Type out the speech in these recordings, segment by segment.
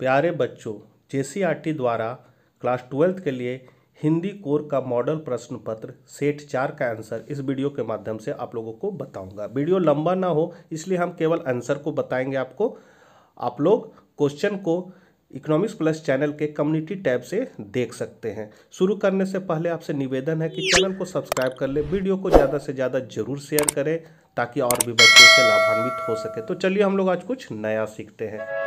प्यारे बच्चों जेसीईआरटी द्वारा क्लास ट्वेल्थ के लिए हिंदी कोर का मॉडल प्रश्न पत्र सेट चार का आंसर इस वीडियो के माध्यम से आप लोगों को बताऊँगा। वीडियो लंबा ना हो, इसलिए हम केवल आंसर को बताएँगे आपको। आप लोग क्वेश्चन को इकोनॉमिक्स प्लस चैनल के कम्युनिटी टैब से देख सकते हैं। शुरू करने से पहले आपसे निवेदन है कि चैनल को सब्सक्राइब कर ले, वीडियो को ज़्यादा से ज़्यादा ज़रूर शेयर करें, ताकि और भी बच्चों से लाभान्वित हो सके। तो चलिए हम लोग आज कुछ नया सीखते हैं।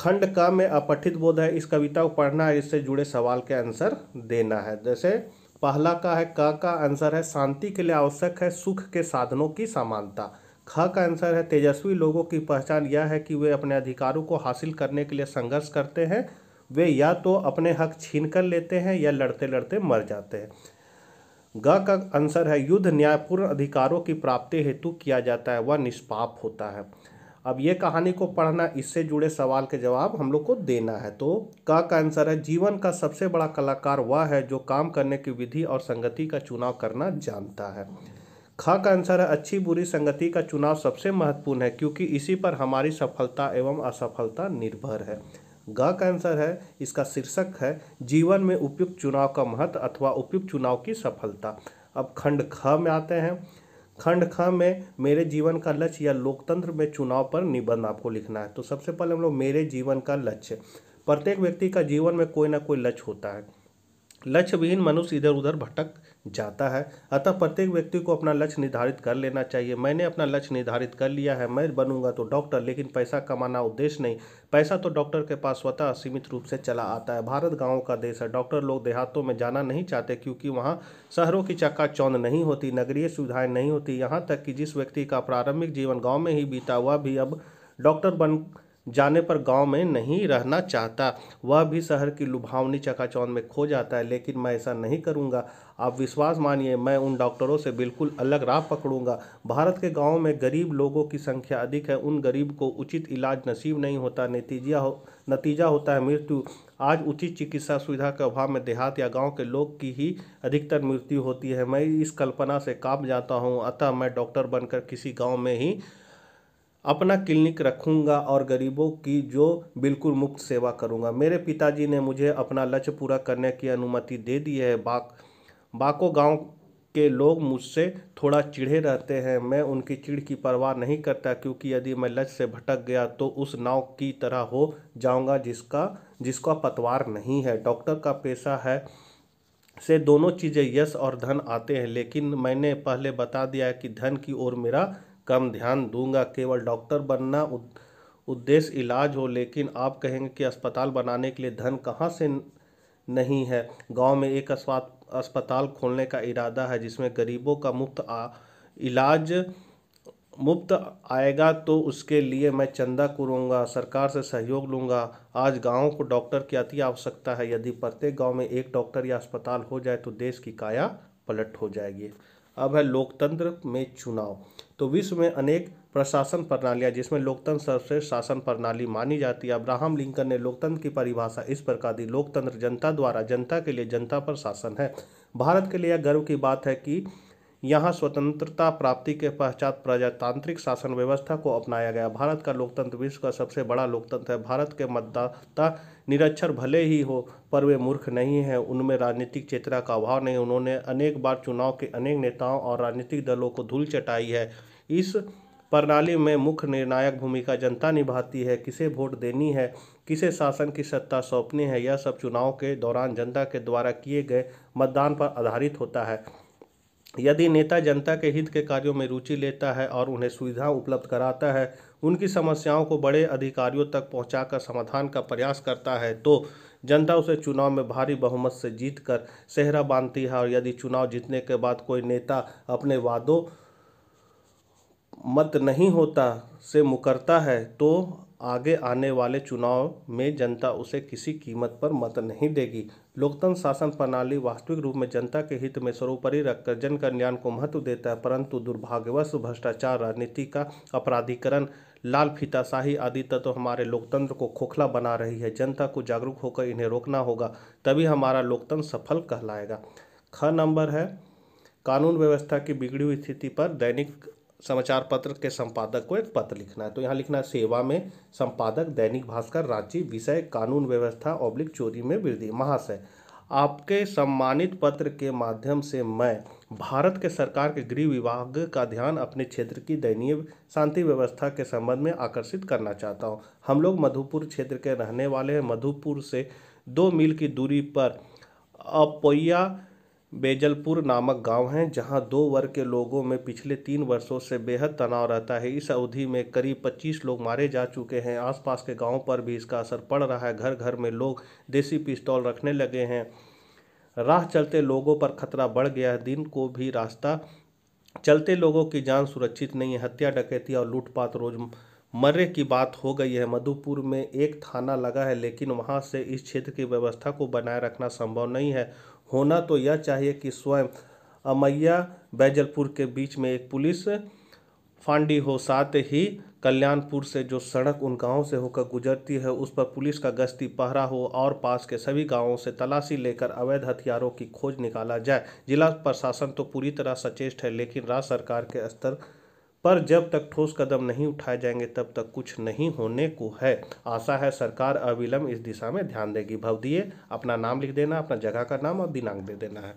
खंड क में अपठित बोध है, इस कविता को पढ़ना है, इससे जुड़े सवाल के आंसर देना है। जैसे, पहला का है, क का आंसर है, शांति के लिए आवश्यक है, सुख के साधनों की समानता। ख का आंसर है, तेजस्वी लोगों की पहचान यह है कि वे अपने अधिकारों को हासिल करने के लिए संघर्ष करते हैं। वे या तो अपने हक छीन कर लेते हैं या लड़ते लड़ते मर जाते हैं। ग का आंसर है, युद्ध न्यायपूर्ण अधिकारों की प्राप्ति हेतु किया जाता है, वह निष्पाप होता है। अब ये कहानी को पढ़ना, इससे जुड़े सवाल के जवाब हम लोग को देना है। तो का का आंसर है, जीवन का सबसे बड़ा कलाकार वह है जो काम करने की विधि और संगति का चुनाव करना जानता है। ख का आंसर है, अच्छी बुरी संगति का चुनाव सबसे महत्वपूर्ण है, क्योंकि इसी पर हमारी सफलता एवं असफलता निर्भर है। ग का आंसर है, इसका शीर्षक है, जीवन में उपयुक्त चुनाव का महत्व अथवा उपयुक्त चुनाव की सफलता। अब खंड ख में आते हैं। खंड ख में मेरे जीवन का लक्ष्य या लोकतंत्र में चुनाव पर निबंध आपको लिखना है। तो सबसे पहले हम लोग मेरे जीवन का लक्ष्य। प्रत्येक व्यक्ति का जीवन में कोई ना कोई लक्ष्य होता है। लक्ष्य विहीन मनुष्य इधर उधर भटक जाता है। अतः प्रत्येक व्यक्ति को अपना लक्ष्य निर्धारित कर लेना चाहिए। मैंने अपना लक्ष्य निर्धारित कर लिया है, मैं बनूँगा तो डॉक्टर, लेकिन पैसा कमाना उद्देश्य नहीं। पैसा तो डॉक्टर के पास स्वतः सीमित रूप से चला आता है। भारत गाँव का देश है। डॉक्टर लोग देहातों में जाना नहीं चाहते क्योंकि वहाँ शहरों की चक्का नहीं होती, नगरीय सुविधाएँ नहीं होती। यहाँ तक कि जिस व्यक्ति का प्रारंभिक जीवन गाँव में ही बीता हुआ भी अब डॉक्टर बन जाने पर गाँव में नहीं रहना चाहता। वह भी शहर की लुभावनी चकाचौंध में खो जाता है, लेकिन मैं ऐसा नहीं करूँगा। आप विश्वास मानिए, मैं उन डॉक्टरों से बिल्कुल अलग राह पकड़ूँगा। भारत के गाँव में गरीब लोगों की संख्या अधिक है। उन गरीब को उचित इलाज नसीब नहीं होता। नतीजा हो, नतीजा होता है मृत्यु। आज उचित चिकित्सा सुविधा के अभाव में देहात या गाँव के लोग की ही अधिकतर मृत्यु होती है। मैं इस कल्पना से काँप जाता हूँ। अतः मैं डॉक्टर बनकर किसी गाँव में ही अपना क्लिनिक रखूँगा और गरीबों की जो बिल्कुल मुफ़्त सेवा करूँगा। मेरे पिताजी ने मुझे अपना लक्ष्य पूरा करने की अनुमति दे दी है। बाक, बाको गाँव के लोग मुझसे थोड़ा चिढ़े रहते हैं। मैं उनकी चिढ़ की परवाह नहीं करता क्योंकि यदि मैं लक्ष्य से भटक गया तो उस नाव की तरह हो जाऊँगा जिसका जिसका पतवार नहीं है। डॉक्टर का पेशा है से दोनों चीज़ें यश और धन आते हैं, लेकिन मैंने पहले बता दिया है कि धन की ओर मेरा कम ध्यान दूँगा, केवल डॉक्टर बनना उद्देश्य इलाज हो, लेकिन आप कहेंगे कि अस्पताल बनाने के लिए धन कहाँ से नहीं है? गाँव में एक अस्पताल खोलने का इरादा है, जिसमें गरीबों का मुफ़्त इलाज मुफ़्त आएगा तो उसके लिए मैं चंदा करूँगा, सरकार से सहयोग लूँगा। आज गाँव को डॉक्टर की अति आवश्यकता है। यदि प्रत्येक गाँव में एक डॉक्टर या अस्पताल हो जाए तो देश की काया पलट हो जाएगी। अब है लोकतंत्र में चुनाव। तो विश्व में अनेक प्रशासन प्रणालियाँ, जिसमें लोकतंत्र सर्वश्रेष्ठ शासन प्रणाली मानी जाती है। अब्राहम लिंकन ने लोकतंत्र की परिभाषा इस प्रकार दी, लोकतंत्र जनता द्वारा, जनता के लिए जनता पर शासन है। भारत के लिए यह गर्व की बात है कि यहाँ स्वतंत्रता प्राप्ति के पश्चात प्रजातांत्रिक शासन व्यवस्था को अपनाया गया। भारत का लोकतंत्र विश्व का सबसे बड़ा लोकतंत्र है। भारत के मतदाता निरक्षर भले ही हो, पर वे मूर्ख नहीं हैं। उनमें राजनीतिक चेतना का अभाव नहीं। उन्होंने अनेक बार चुनाव के अनेक नेताओं और राजनीतिक दलों को धूल चटाई है। इस प्रणाली में मुख्य निर्णायक भूमिका जनता निभाती है, किसे वोट देनी है, किसे शासन की सत्ता सौंपनी है, यह सब चुनाव के दौरान जनता के द्वारा किए गए मतदान पर आधारित होता है। यदि नेता जनता के हित के कार्यों में रुचि लेता है और उन्हें सुविधा उपलब्ध कराता है, उनकी समस्याओं को बड़े अधिकारियों तक पहुंचाकर समाधान का प्रयास करता है तो जनता उसे चुनाव में भारी बहुमत से जीतकर सेहरा बांधती है। और यदि चुनाव जीतने के बाद कोई नेता अपने वादों मत नहीं होता से मुकरता है तो आगे आने वाले चुनाव में जनता उसे किसी कीमत पर मत नहीं देगी। लोकतंत्र शासन प्रणाली वास्तविक रूप में जनता के हित में सर्वोपरि रखकर जन कल्याण को महत्व देता है, परंतु दुर्भाग्यवश भ्रष्टाचार, राजनीति का अपराधीकरण, लाल फीताशाही आदि तत्व तो हमारे लोकतंत्र को खोखला बना रही है। जनता को जागरूक होकर इन्हें रोकना होगा, तभी हमारा लोकतंत्र सफल कहलाएगा। ख नंबर है, कानून व्यवस्था की बिगड़ी हुई स्थिति पर दैनिक समाचार पत्र के संपादक को एक पत्र लिखना है। तो यहाँ लिखना है, सेवा में संपादक, दैनिक भास्कर रांची विषय, कानून व्यवस्था ऑब्लिक चोरी में वृद्धि, महाशय। आपके सम्मानित पत्र के माध्यम से मैं भारत के सरकार के गृह विभाग का ध्यान अपने क्षेत्र की दयनीय शांति व्यवस्था के संबंध में आकर्षित करना चाहता हूँ। हम लोग मधुपुर क्षेत्र के रहने वाले हैं। मधुपुर से दो मील की दूरी पर अपोया बेजलपुर नामक गाँव है, जहाँ दो वर्ग के लोगों में पिछले तीन वर्षों से बेहद तनाव रहता है। इस अवधि में करीब 25 लोग मारे जा चुके हैं। आसपास के गाँवों पर भी इसका असर पड़ रहा है। घर घर में लोग देसी पिस्तौल रखने लगे हैं। राह चलते लोगों पर खतरा बढ़ गया है। दिन को भी रास्ता चलते लोगों की जान सुरक्षित नहीं है। हत्या, डकैती और लूटपाट रोज मर्रे की बात हो गई है। मधुपुर में एक थाना लगा है, लेकिन वहाँ से इस क्षेत्र की व्यवस्था को बनाए रखना संभव नहीं है। होना तो यह चाहिए कि स्वयं अमैया बैजलपुर के बीच में एक पुलिस फांडी हो, साथ ही कल्याणपुर से जो सड़क उन गाँवों से होकर गुजरती है, उस पर पुलिस का गश्ती पहरा हो और पास के सभी गाँवों से तलाशी लेकर अवैध हथियारों की खोज निकाला जाए। जिला प्रशासन तो पूरी तरह सचेष्ट है, लेकिन राज्य सरकार के स्तर पर जब तक ठोस कदम नहीं उठाए जाएँगे, तब तक कुछ नहीं होने को है। आशा है सरकार अविलंब इस दिशा में ध्यान देगी। भवदीय अपना नाम लिख देना, अपना जगह का नाम और दिनांक दे देना है।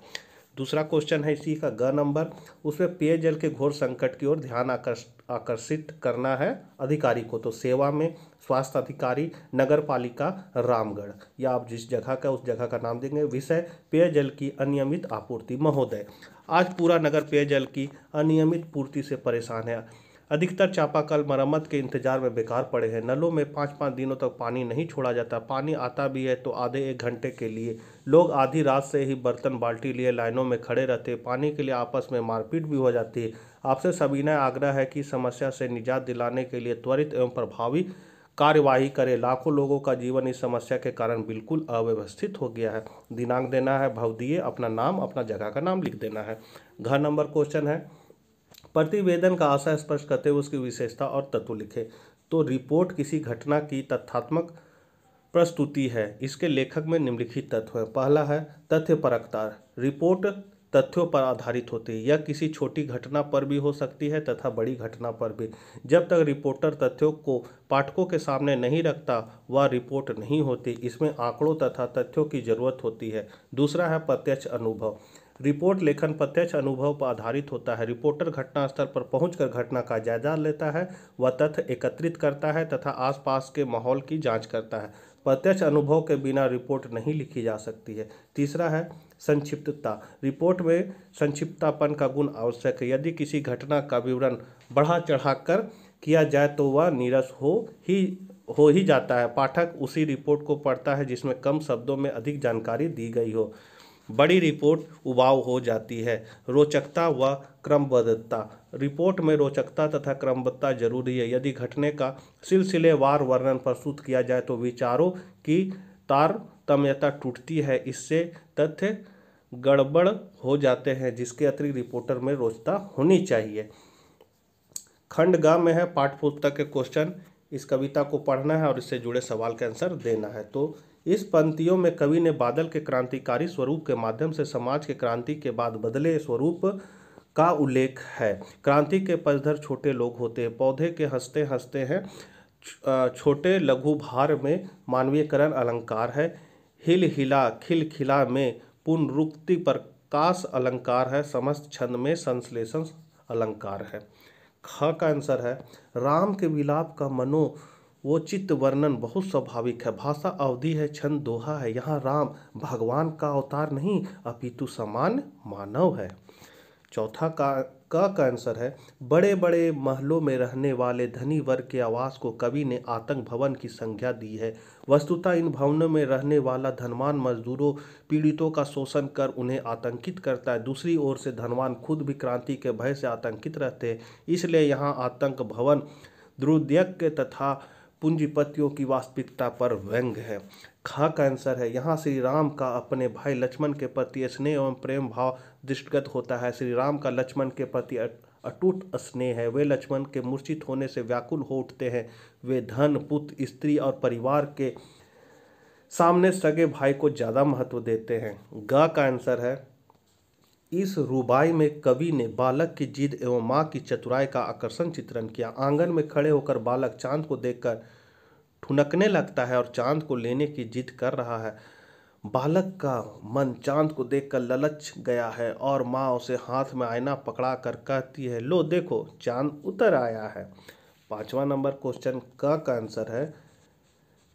दूसरा क्वेश्चन है इसी का ग नंबर। उसमें पेयजल के घोर संकट की ओर ध्यान आकर्षित करना है अधिकारी को। तो सेवा में स्वास्थ्य अधिकारी नगर पालिका रामगढ़। या आप जिस जगह का, उस जगह का नाम देंगे, विषय पेयजल की अनियमित आपूर्ति महोदय। आज पूरा नगर पेयजल की अनियमित पूर्ति से परेशान है। अधिकतर चापाकल मरम्मत के इंतज़ार में बेकार पड़े हैं। नलों में पाँच पाँच दिनों तक पानी नहीं छोड़ा जाता। पानी आता भी है तो आधे एक घंटे के लिए। लोग आधी रात से ही बर्तन बाल्टी लिए, लाइनों में खड़े रहते पानी के लिए आपस में मारपीट भी हो जाती है। आपसे सभी आग्रह है कि समस्या से निजात दिलाने के लिए त्वरित एवं प्रभावी कार्यवाही करे। लाखों लोगों का जीवन इस समस्या के कारण बिल्कुल अव्यवस्थित हो गया है। दिनांक देना है भवदीय अपना नाम, अपना जगह का नाम लिख देना है। घर नंबर क्वेश्चन है। प्रतिवेदन का आशा स्पष्ट करते हुए उसकी विशेषता और तत्व लिखे। तो रिपोर्ट किसी घटना की तथ्यात्मक प्रस्तुति है। इसके लेखक में निम्नलिखित तत्व है। पहला है, तथ्य परकता रिपोर्ट तथ्यों पर आधारित होती है। यह किसी छोटी घटना पर भी हो सकती है तथा बड़ी घटना पर भी। जब तक रिपोर्टर तथ्यों को पाठकों के सामने नहीं रखता, वह रिपोर्ट नहीं होती। इसमें आंकड़ों तथा तथ्यों की ज़रूरत होती है। दूसरा है, प्रत्यक्ष अनुभव। रिपोर्ट लेखन प्रत्यक्ष अनुभव पर आधारित होता है। रिपोर्टर घटना स्थल पर पहुंचकर घटना का जायजा लेता है, वह तथ्य एकत्रित करता है तथा आसपास के माहौल की जाँच करता है। प्रत्यक्ष अनुभव के बिना रिपोर्ट नहीं लिखी जा सकती है। तीसरा है संक्षिप्तता। रिपोर्ट में संक्षिप्तापन का गुण आवश्यक है। यदि किसी घटना का विवरण बढ़ा चढ़ाकर किया जाए तो वह नीरस हो ही हो ही जाता है। पाठक उसी रिपोर्ट को पढ़ता है जिसमें कम शब्दों में अधिक जानकारी दी गई हो। बड़ी रिपोर्ट उबाऊ हो जाती है। रोचकता व क्रमबद्धता। रिपोर्ट में रोचकता तथा क्रमबद्धता ज़रूरी है। यदि घटने का सिलसिलेवार वर्णन प्रस्तुत किया जाए तो विचारों की तारतम्यता टूटती है। इससे तथ्य गड़बड़ हो जाते हैं, जिसके अतिरिक्त रिपोर्टर में रोचता होनी चाहिए। खंड ग में है पाठ्य पुस्तक के क्वेश्चन। इस कविता को पढ़ना है और इससे जुड़े सवाल के आंसर देना है। तो इस पंक्तियों में कवि ने बादल के क्रांतिकारी स्वरूप के माध्यम से समाज के क्रांति के बाद बदले स्वरूप का उल्लेख है। क्रांति के पचधर छोटे लोग होते हैं, पौधे के हँसते हँसते हैं छोटे लघु भार में मानवीयकरण अलंकार है हिल हिला खिल खिला में पुनरुक्ति प्रकाश अलंकार है, समस्त छंद में संश्लेषण अलंकार है। ख का आंसर है, राम के विलाप का मनो वो चित्त वर्णन बहुत स्वाभाविक है। भाषा अवधि है छंद दोहा है। यहाँ राम भगवान का अवतार नहीं, अपितु सामान्य मानव है। चौथा का का का आंसर है बड़े बड़े महलों में रहने वाले धनी वर्ग के आवास को कवि ने आतंक भवन की संज्ञा दी है। वस्तुतः इन भवनों में रहने वाला धनवान मजदूरों, पीड़ितों का शोषण कर उन्हें आतंकित करता है। दूसरी ओर से धनवान खुद भी क्रांति के भय से आतंकित रहते हैं। इसलिए यहाँ आतंक भवन, द्रुद्यज्ञ तथा पूंजीपतियों की वास्तविकता पर व्यंग है। खा का आंसर है, यहाँ श्री राम का अपने भाई लक्ष्मण के प्रति स्नेह एवं प्रेम भाव दृष्टिगत होता है। श्री राम का लक्ष्मण के प्रति अटूट स्नेह है। वे लक्ष्मण के मूर्छित होने से व्याकुल हो उठते हैं। वे धन, पुत्र, स्त्री और परिवार के सामने सगे भाई को ज़्यादा महत्व देते हैं। ग का आंसर है इस रुबाई में कवि ने बालक की जिद एवं माँ की चतुराई का आकर्षण चित्रण किया। आँगन में खड़े होकर बालक चाँद को देखकर ठुनकने लगता है और चाँद को लेने की जिद कर रहा है। बालक का मन चाँद को देखकर ललच गया है और माँ उसे हाथ में आईना पकड़ा कर कहती है, लो, देखो, चाँद उतर आया है। पांचवा नंबर क्वेश्चन का का आंसर है,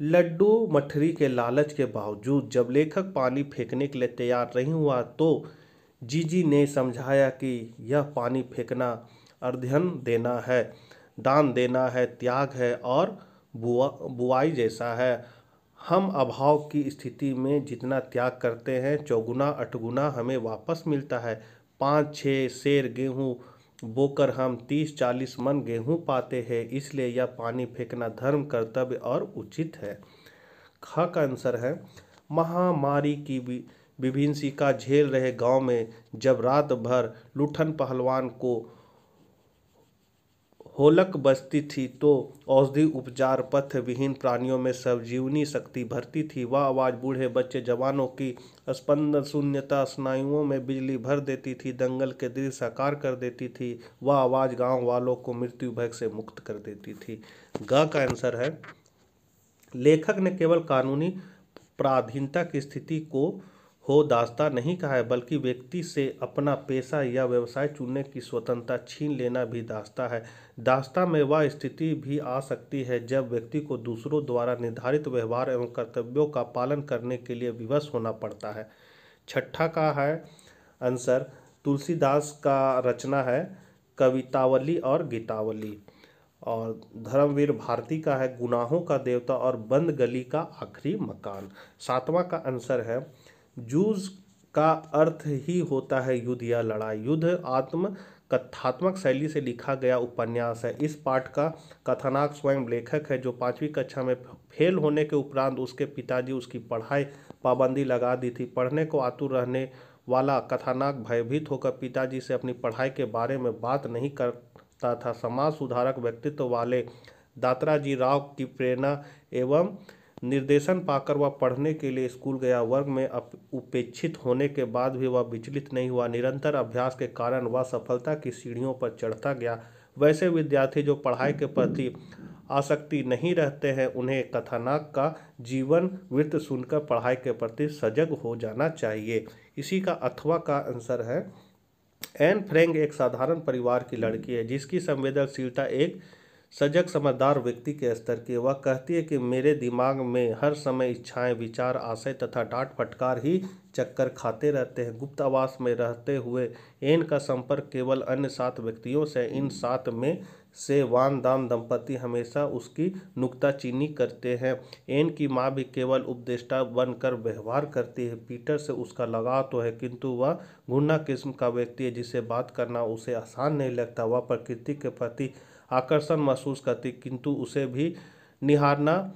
लड्डू मठरी के लालच के बावजूद जब लेखक पानी फेंकने के लिए तैयार नहीं हुआ तो जीजी ने समझाया कि यह पानी फेंकना अध्ययन देना है, दान देना है, त्याग है और बुआ, बुआई जैसा है। हम अभाव की स्थिति में जितना त्याग करते हैं, चौगुना अठगुना हमें वापस मिलता है। पाँच छः शेर गेहूँ बोकर हम तीस, चालीस मन गेहूँ पाते हैं, इसलिए यह पानी फेंकना धर्म, कर्तव्य और उचित है। ख का आंसर है, महामारी की विभिन्सिका झेल रहे गाँव में जब रात भर लुठन पहलवान को होलक बजती थी तो औषधि उपचार पथ विहीन प्राणियों में सजीवनी शक्ति भरती थी। वह आवाज़ बूढ़े बच्चे जवानों की स्पंदन शून्यता स्नायुओं में बिजली भर देती थी, दंगल के दृश्य साकार कर देती थी। वह आवाज़ गाँव वालों को मृत्यु भय से मुक्त कर देती थी। ग का आंसर है, लेखक ने केवल कानूनी प्राधीनता की स्थिति को हो दास्ता नहीं कहा है, बल्कि व्यक्ति से अपना पेशा या व्यवसाय चुनने की स्वतंत्रता छीन लेना भी दास्ता है। दास्ता में वह स्थिति भी आ सकती है जब व्यक्ति को दूसरों द्वारा निर्धारित व्यवहार एवं कर्तव्यों का पालन करने के लिए विवश होना पड़ता है। छठा का है, आंसर, तुलसीदास का रचना है, कवितावली और गीतावली। और धर्मवीर भारती का है, गुनाहों का देवता और बंद गली का आखिरी मकान। सातवां का आंसर है जूझ का अर्थ ही होता है युद्ध या लड़ाई। युद्ध आत्म कथात्मक शैली से लिखा गया उपन्यास है। इस पाठ का कथानाक स्वयं लेखक है, जो पाँचवीं कक्षा में फेल होने के उपरांत उसके पिताजी उसकी पढ़ाई पाबंदी लगा दी थी। पढ़ने को आतुर रहने वाला कथानाक भयभीत होकर पिताजी से अपनी पढ़ाई के बारे में बात नहीं करता था। समाज सुधारक व्यक्तित्व वाले दात्राजी राव की प्रेरणा एवं निर्देशन पाकर वह पढ़ने के लिए स्कूल गया। वर्ग में उपेक्षित होने के बाद भी वह विचलित नहीं हुआ। निरंतर अभ्यास के कारण वह सफलता की सीढ़ियों पर चढ़ता गया। वैसे विद्यार्थी जो पढ़ाई के प्रति आसक्ति नहीं रहते हैं, उन्हें कथानक का जीवन वृत्त सुनकर पढ़ाई के प्रति सजग हो जाना चाहिए। इसी का अथवा का आंसर है, एन फ्रेंग एक साधारण परिवार की लड़की है, जिसकी संवेदनशीलता एक सजग समझदार व्यक्ति के स्तर की। वह कहती है कि मेरे दिमाग में हर समय इच्छाएँ, विचार, आशय तथा डांट फटकार ही चक्कर खाते रहते हैं। गुप्त आवास में रहते हुए एन का संपर्क केवल अन्य सात व्यक्तियों से, इन सात में से वान दाम दंपति हमेशा उसकी नुकताचीनी करते हैं। एन की माँ भी केवल उपदेष्टा बनकर व्यवहार करती है। पीटर से उसका लगाव तो है, किंतु वह घुना किस्म का व्यक्ति है, जिसे बात करना उसे आसान नहीं लगता। वह प्रकृति के प्रति आकर्षण महसूस करती, किंतु उसे भी निहारना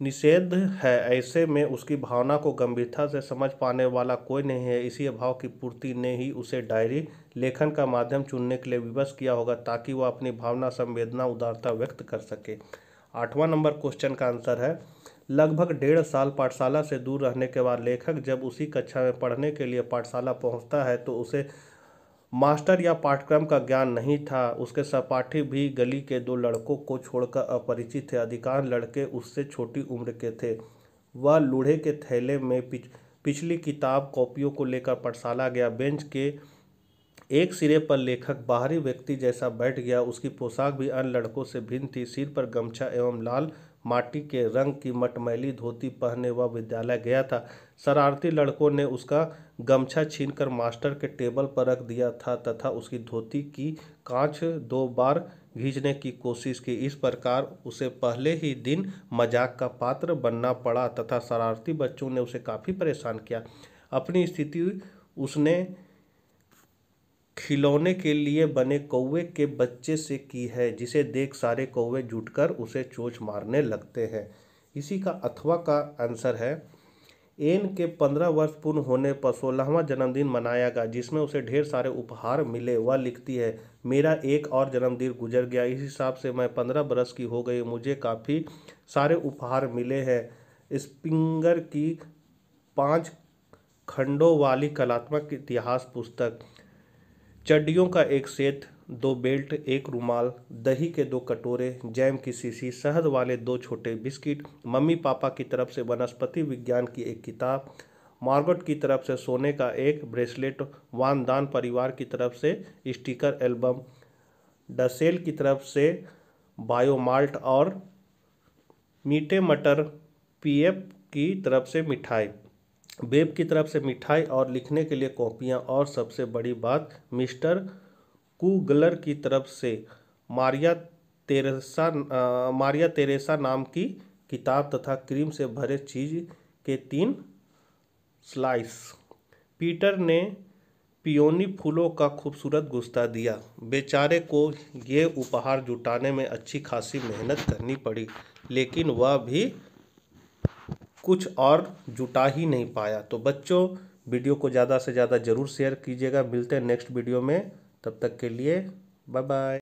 निषेध है। ऐसे में उसकी भावना को गंभीरता से समझ पाने वाला कोई नहीं है। इसी अभाव की पूर्ति ने ही उसे डायरी लेखन का माध्यम चुनने के लिए विवश किया होगा, ताकि वह अपनी भावना, संवेदना, उदारता व्यक्त कर सके। आठवां नंबर क्वेश्चन का आंसर है, लगभग डेढ़ साल पाठशाला से दूर रहने के बाद लेखक जब उसी कक्षा में पढ़ने के लिए पाठशाला पहुँचता है तो उसे मास्टर या पाठ्यक्रम का ज्ञान नहीं था। उसके सहपाठी भी गली के दो लड़कों को छोड़कर अपरिचित थे। अधिकांश लड़के उससे छोटी उम्र के थे। वह लूढ़े के थैले में पिछ, पिछली किताब कॉपियों को लेकर पाठशाला गया। बेंच के एक सिरे पर लेखक, बाहरी व्यक्ति जैसा बैठ गया। उसकी पोशाक भी अन्य लड़कों से भिन्न थी। सिर पर गमछा एवं लाल माटी के रंग की मटमैली धोती पहने वह विद्यालय गया था। शरारती लड़कों ने उसका गमछा छीनकर मास्टर के टेबल पर रख दिया था तथा उसकी धोती की कांच दो बार घींचने की कोशिश की। इस प्रकार उसे पहले ही दिन मज़ाक का पात्र बनना पड़ा तथा शरारती बच्चों ने उसे काफ़ी परेशान किया। अपनी स्थिति उसने खिलौने के लिए बने कौवे के बच्चे से की है, जिसे देख सारे कौवे जुटकर उसे चोच मारने लगते हैं। इसी का अथवा का आंसर है, एन के पंद्रह वर्ष पूर्ण होने पर सोलहवां जन्मदिन मनाया गया, जिसमें उसे ढेर सारे उपहार मिले। वह लिखती है, मेरा एक और जन्मदिन गुजर गया। इस हिसाब से मैं पंद्रह बरस की हो गई। मुझे काफ़ी सारे उपहार मिले हैं। स्पिंगर की पाँच खंडों वाली कलात्मक इतिहास पुस्तक चड्डियों का एक सेट दो बेल्ट, एक रुमाल, दही के दो कटोरे, जैम की शीशी शहद वाले दो छोटे बिस्किट, मम्मी पापा की तरफ़ से वनस्पति विज्ञान की एक किताब, मार्गोट की तरफ़ से सोने का एक ब्रेसलेट, वानदान परिवार की तरफ़ से स्टिकर एल्बम, डसेल की तरफ़ से बायोमाल्ट और मीठे मटर, पीएफ की तरफ़ से मिठाई। बेब की तरफ़ से मिठाई और लिखने के लिए कॉपियाँ और सबसे बड़ी बात मिस्टर कुगलर की तरफ़ से मारिया तेरेसा आ, मारिया तेरेसा नाम की किताब तथा क्रीम से भरे चीज़ के तीन स्लाइस। पीटर ने पियोनी फूलों का खूबसूरत गुस्ता दिया। बेचारे को ये उपहार जुटाने में अच्छी खासी मेहनत करनी पड़ी लेकिन वह भी कुछ और जुटा ही नहीं पाया। तो बच्चों, वीडियो को ज़्यादा से ज़्यादा ज़रूर शेयर कीजिएगा। मिलते हैं नेक्स्ट वीडियो में। तब तक के लिए बाय बाय